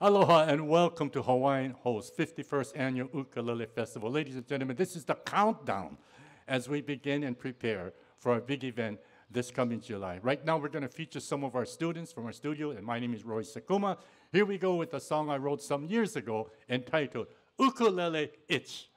Aloha and welcome to Hawaiian Host 51st Annual Ukulele Festival. Ladies and gentlemen, this is the countdown as we begin and prepare for our big event this coming July. Right now, we're going to feature some of our students from our studio, and my name is Roy Sakuma. Here we go with a song I wrote some years ago entitled Ukulele Itch.